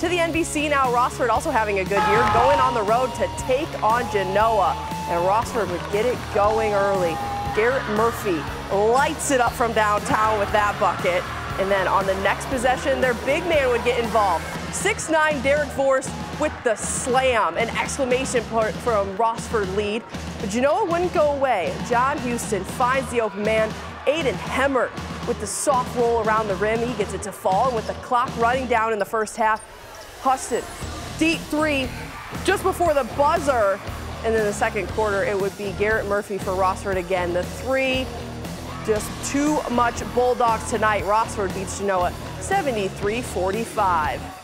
To the NBC now, Rossford also having a good year, going on the road to take on Genoa. And Rossford would get it going early. Garrett Murphy lights it up from downtown with that bucket. And then on the next possession, their big man would get involved. 6'9 Derek Force with the slam, an exclamation point from Rossford lead. But Genoa wouldn't go away. John Houston finds the open man. Aiden Hemmer with the soft roll around the rim. He gets it to fall. And with the clock running down in the first half, Huston, deep three just before the buzzer. And then the second quarter, it would be Garrett Murphy for Rossford again. The three, just too much Bulldogs tonight. Rossford beats Genoa 73 45.